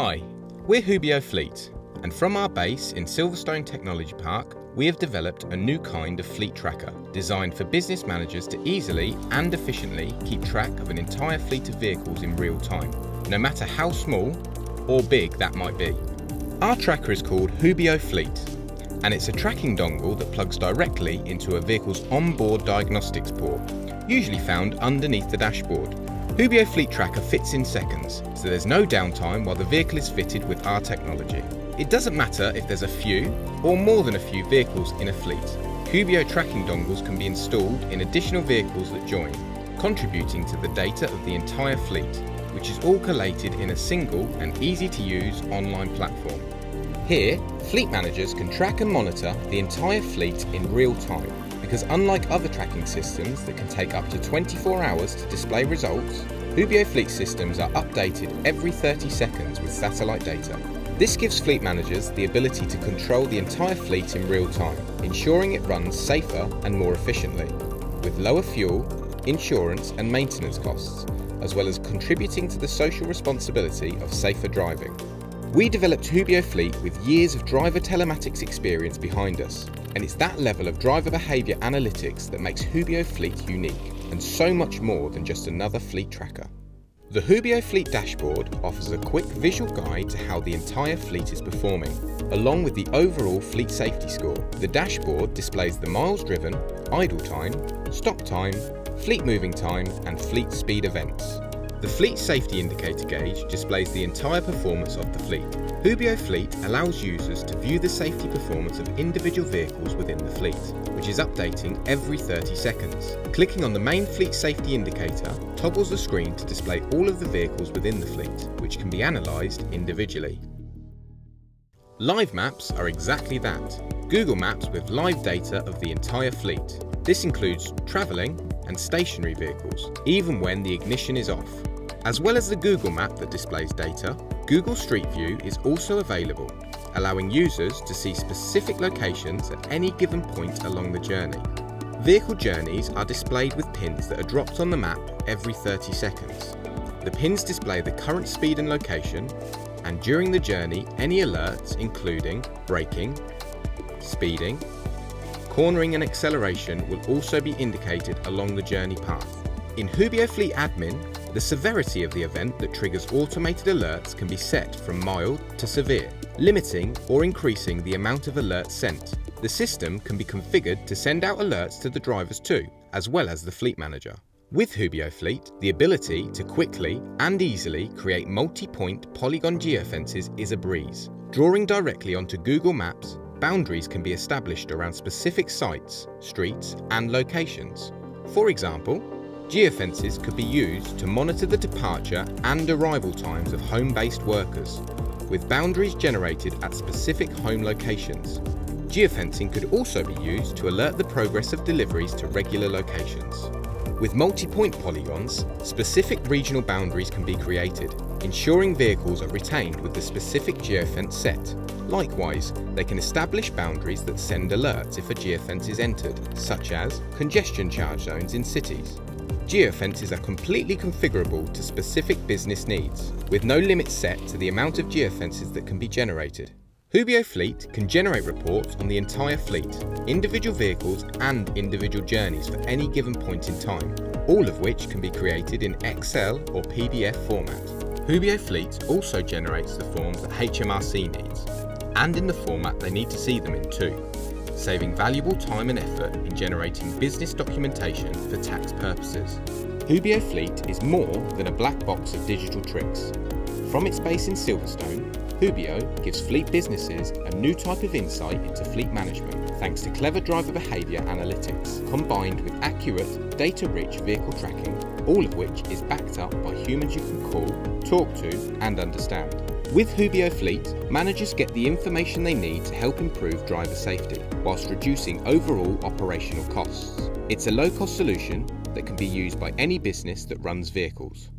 Hi, we're Hubio Fleet, and from our base in Silverstone Technology Park, we have developed a new kind of fleet tracker designed for business managers to easily and efficiently keep track of an entire fleet of vehicles in real time, no matter how small or big that might be. Our tracker is called Hubio Fleet, and it's a tracking dongle that plugs directly into a vehicle's onboard diagnostics port, usually found underneath the dashboard. Hubio Fleet Tracker fits in seconds, so there's no downtime while the vehicle is fitted with our technology. It doesn't matter if there's a few or more than a few vehicles in a fleet. Hubio tracking dongles can be installed in additional vehicles that join, contributing to the data of the entire fleet, which is all collated in a single and easy to use online platform. Here, fleet managers can track and monitor the entire fleet in real time because unlike other tracking systems that can take up to 24 hours to display results, Hubio fleet systems are updated every 30 seconds with satellite data. This gives fleet managers the ability to control the entire fleet in real time, ensuring it runs safer and more efficiently, with lower fuel, insurance and maintenance costs, as well as contributing to the social responsibility of safer driving. We developed Hubio Fleet with years of driver telematics experience behind us, and it's that level of driver behaviour analytics that makes Hubio Fleet unique, and so much more than just another fleet tracker. The Hubio Fleet dashboard offers a quick visual guide to how the entire fleet is performing, along with the overall fleet safety score. The dashboard displays the miles driven, idle time, stop time, fleet moving time and fleet speed events. The Fleet Safety Indicator gauge displays the entire performance of the fleet. Hubio Fleet allows users to view the safety performance of individual vehicles within the fleet, which is updating every 30 seconds. Clicking on the main Fleet Safety Indicator toggles the screen to display all of the vehicles within the fleet, which can be analysed individually. Live maps are exactly that. Google Maps with live data of the entire fleet. This includes travelling and stationary vehicles, even when the ignition is off. As well as the Google map that displays data, Google Street View is also available, allowing users to see specific locations at any given point along the journey. Vehicle journeys are displayed with pins that are dropped on the map every 30 seconds. The pins display the current speed and location, and during the journey any alerts including braking, speeding, cornering and acceleration will also be indicated along the journey path. In Hubio Fleet Admin, the severity of the event that triggers automated alerts can be set from mild to severe, limiting or increasing the amount of alerts sent. The system can be configured to send out alerts to the drivers too, as well as the fleet manager. With Hubio Fleet, the ability to quickly and easily create multi-point polygon geofences is a breeze. Drawing directly onto Google Maps, boundaries can be established around specific sites, streets and locations. For example, Geofences could be used to monitor the departure and arrival times of home-based workers, with boundaries generated at specific home locations. Geofencing could also be used to alert the progress of deliveries to regular locations. With multi-point polygons, specific regional boundaries can be created, ensuring vehicles are retained with the specific geofence set. Likewise, they can establish boundaries that send alerts if a geofence is entered, such as congestion charge zones in cities. Geofences are completely configurable to specific business needs, with no limits set to the amount of geofences that can be generated. Hubio Fleet can generate reports on the entire fleet, individual vehicles and individual journeys for any given point in time, all of which can be created in Excel or PDF format. Hubio Fleet also generates the forms that HMRC needs, and in the format they need to see them in too saving valuable time and effort in generating business documentation for tax purposes. Hubio Fleet is more than a black box of digital tricks. From its base in Silverstone, Hubio gives fleet businesses a new type of insight into fleet management thanks to clever driver behaviour analytics combined with accurate, data-rich vehicle tracking, all of which is backed up by humans you can call, talk to and understand. With Hubio Fleet, managers get the information they need to help improve driver safety, whilst reducing overall operational costs. It's a low-cost solution that can be used by any business that runs vehicles.